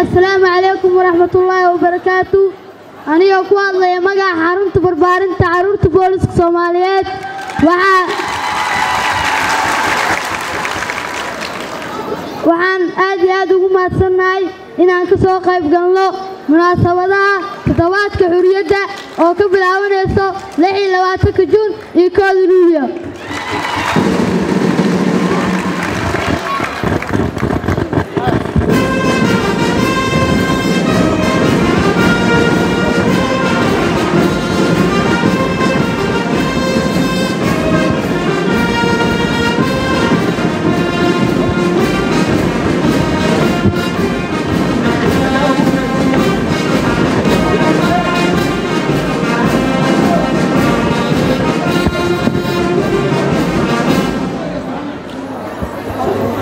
asalaamu calaykum waraxmatullaahi wabarakaatu anigoo ku hadlaya magaca xarunta barbaarinta carruurta booliska soomaaliyeed. Waxaa waxaan aad iyo aad ugu mahadsannahay inaan ka soo qayb galno munaasabadaha toddobaadka xuriyadda oo ka bilaabanayso lix iyo labaatanka juun iyo kooda luulyo 네.